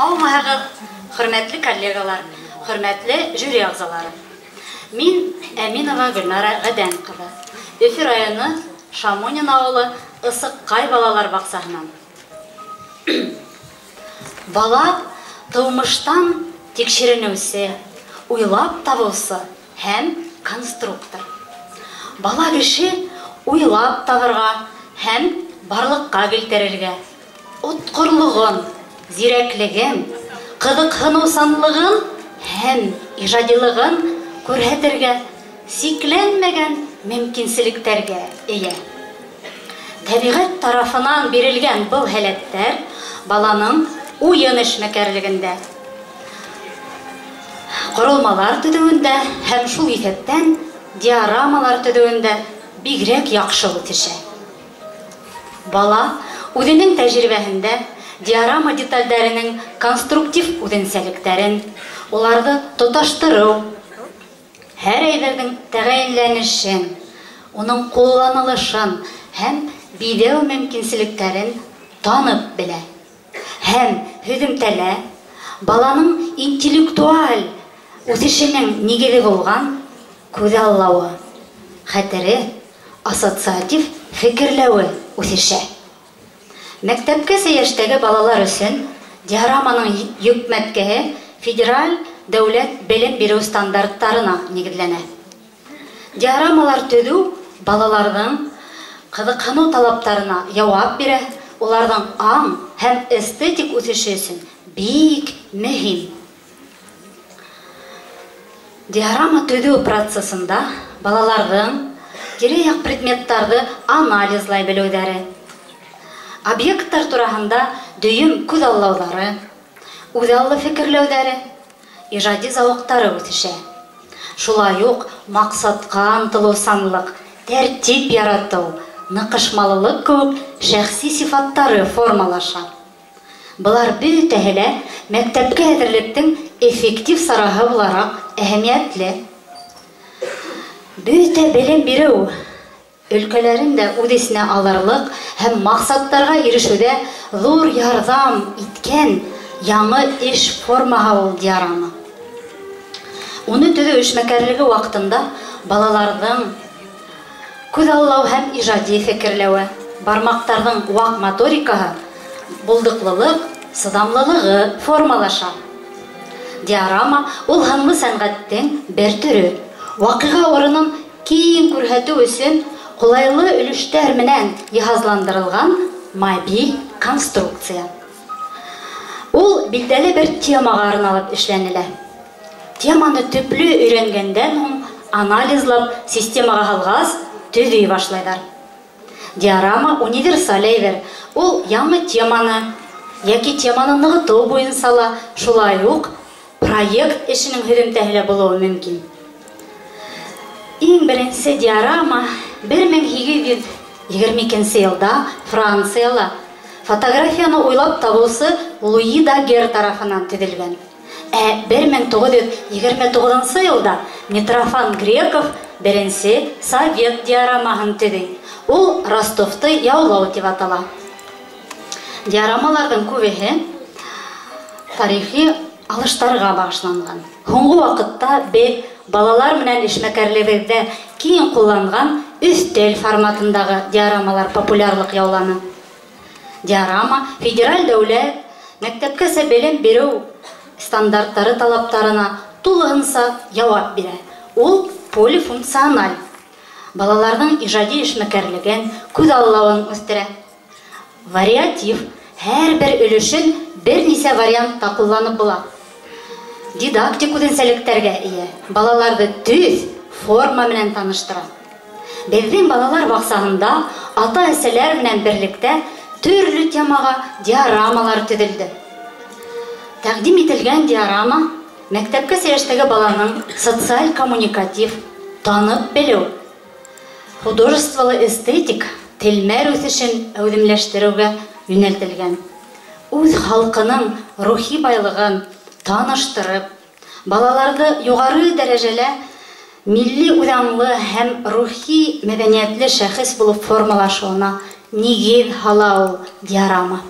Һаумыһығыҙ, хөрмәтле коллегалар, хөрмәтле жюри ағзалары. Мин Әминова Гөлнара Ғәдән ҡыҙы. Өфө районы Шамонин ауылы Ысыҡҡай балалар баҡсаһынан. Бала тыумыштан тикшеренеүсе, уйлап табыусы һәм конструктор. Бала кеше уйлап табырға һәм барлыҡҡа килтерергә, отҡорлоғон, зирәклеген, ҡыҙыҡһыныусанлығын һәм ижадилығын күрһәтергә сикләнмәгән мөмкинселектәргә эйә. Тәбиғәт тарафынан бирелгән был һәләттәр баланың уйын эшмәкәрлегендә, ҡоролмалар төҙөүендә һәм шул иҫәптән диорамалар төҙөүендә бигерәк яҡшы үтешә. Бала үҙенең тәжрибәһендә диорама детальдәренең конструктив үҙенсәлектәрен, уларҙы тоташтырыу, һәр әйберҙең тәғәйенләнешен, уның ҡулланылышын һәм биҙәү мөмкинселектәрен танып белә. Һәм һөҙөмтәлә баланың интеллектуаль үҫешенең нигеҙе булған күҙаллауы, хәтере, ассоциатив фекерләүе үҫешә. Мәктәпкәсә йәштәге балалар өсөн диораманың йөкмәткеһе федераль дәүләт белем биреү стандарттарына нигеҙләнә. Диорамалар төҙөү балаларҙың ҡыҙыҡһыныу талаптарына яуап бирә, уларҙың аң һәм эстетик үҫеше өсөн бик мөһим. Диорама төҙөү процесында балаларҙың тирә-яҡ предметтарҙы анализлай белеүҙәре, объекттар тураһында дөйөм күҙ аллауҙары, үҙаллы фекерләүҙәре, ижади зауыҡтары үҫешә. Шулай уҡ маҡсатҡа ынтылыусанлыҡ, тәртип яратыу, ныҡышмалылыҡ кеүек шәхси сифаттары формалаша. Былар бөтәһе лә мәктәпкә әҙерлектең эффектив сараһы булараҡ әһәмиәтле. Бөтә белем биреү өлкәләрен дә үҙ эсенә алырлыҡ һәм маҡсаттарға ирешеүҙә ҙур ярҙам иткән яңы эш формаһы ул диорама. Уны төҙөү эшмәкәрлеге ваҡытында балаларҙың күҙ аллау һәм ижади фекерләүе, бармаҡтарҙың ваҡ моторикаһы, булдыҡлылыҡ, сыҙамлылығы формалаша. Диорама ул һынлы сәнғәттең бер төрө. Ваҡиға урынын киң күрһәтеү өсөн ҡулайлы өлөштәр менән йыһазландырылған мобиль конструкция. Ул билдәле бер темаға арналып эшләнелә. Теманы төплө өйрәнгәндән һуң анализлап системаға һалғас төҙөй башлайҙар. Диорама универсаль әйбер. Ул яңы теманы йәки теманы нығытыу буйынса ла шулай уҡ проект эшенең һөҙөмтәһе лә булыуы мөмкин. Иң беренсе диорама 1822 йылда Францияла фотографияны уйлап табыусы Луи Дагер тарафынан төҙөлгән. Ә 1929 йылда Митрофан Греков беренсе совет диорамаһын төҙөй. Ул Ростовты яулау тип атала. Диорамаларҙың күбеһе тарихи алыштарға бағышланған. Һуңғы ваҡытта беҙ балалар менән эшмәкәрлегебеҙҙә киң ҡулланған өҫтәл форматындағы диорамалар популярлыҡ яуланы. Диорама федераль дәүләт мәктәпкәсә белем биреү стандарттары талаптарына тулыһынса яуап бирә. Ул полифункциональ. Балаларҙың ижади эшмәкәрлеген, күҙ аллауын үҫтерә. Вариатив һәр бер өлөшөн бер нисә вариантта ҡулланып була. Дидактик үҙенсәлектәргә эйә. Балаларҙы төҫ, форма менән таныштыра. Беҙҙең балалар баҡсаһында ата-әсәләр менән берлектә төрлө темаға диорамалар төҙөлдө. Тәҡдим ителгән диорама мәктәпкә йәштәге баланың социаль коммуникатив, танып белеү, художестволы эстетик, телмәр үҫешен әүҙемләштереүгә йүнәлтелгән. Үҙ халҡының рухи байлығын таныштырып, балаларҙы юғары дәрәжәлә милли үҙаңлы һәм рухи мәҙәниәтле шәхес булып формалашыуына нигеҙ һала ул диорама.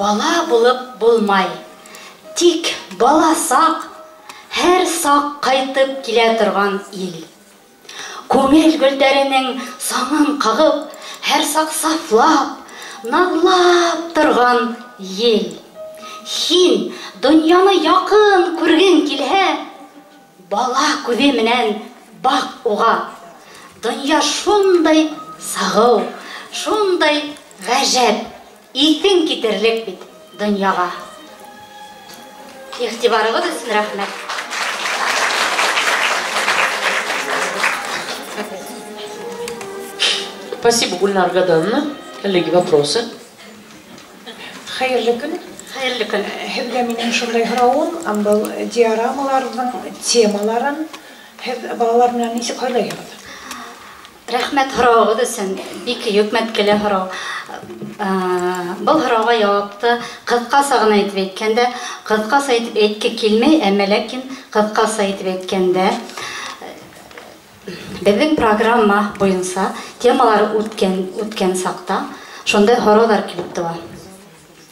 бала булып булмай. Тик бала саҡ, һәр саҡ ҡайтып килә торған ил. Күңел гөлдәренең саңын ҡағып, һәр саҡ сафлап, нарлап тұрған ел. Хин дүнияны яқын көрген келһә бала көбе бақ уға дүния шундай сағыу шундай ғәжәп итең китерлек бит дүнияға. Игътибарыгыз өчен рәхмәт Спасибо, Гульнар Гаданна. Коллеги, вопросы? Хәйерле көн. Хәйерле көн. Һеҙгә минең шундай һорауым, ам был диорамаларҙың темаларын һеҙ балалар менән нисек һөйләйһегеҙ? Рәхмәт һорауығыҙ өсөн. Бик йөкмәткеле һорау. Ә, Был һорауға яуапты ҡыҫҡаса ғына итеп әйткәндә, ҡыҫҡаса итеп әйтке килмәй, әммә ләкин ҡыҫҡаса итеп әйткәндә, беҙҙең программа буйынса темалары үткән үткән саҡта шундай һорауҙар килеп тыуа.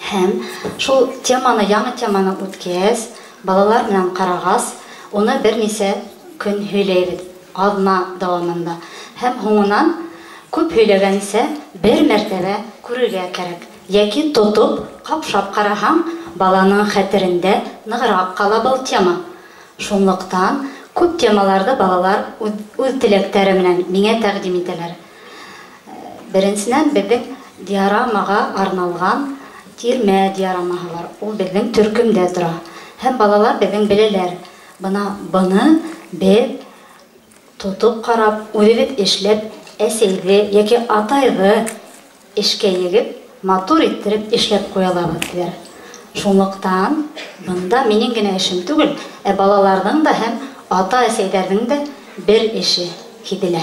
Һәм шул теманы, яңы теманы үткәс, балалар менән ҡарағас, уны бер нисә көн һөйләйбеҙ, аҙна дауамында. Һәм һуңынан күп һөйләгәнсә бер мәртәбә күрергә кәрәк. Йәки тотоп, ҡапшап ҡараһаң, баланың хәтерендә нығыраҡ ҡала был тема. Шунлыҡтан күп темаларҙы балалар үҙ, үҙ теләктәре менән миңә тәҡдим итәләр. Беренсенән беҙҙең диорамаға арналған тирмә диорамаһы бар. Ул беҙҙең төркөмдә тора. Һәм балалар беҙҙең беләләр. Бына быны беҙ тотоп ҡарап, үҙебеҙ эшләп, әсәйҙе йәки атайҙы эшкә егеп, матур иттереп эшләп ҡуялабыҙ тиҙәр. Шунлыҡтан бында минең генә эшем түгел, ә балаларҙың да һәм ата-әсәйҙәрҙең дә бер эше һиҙелә.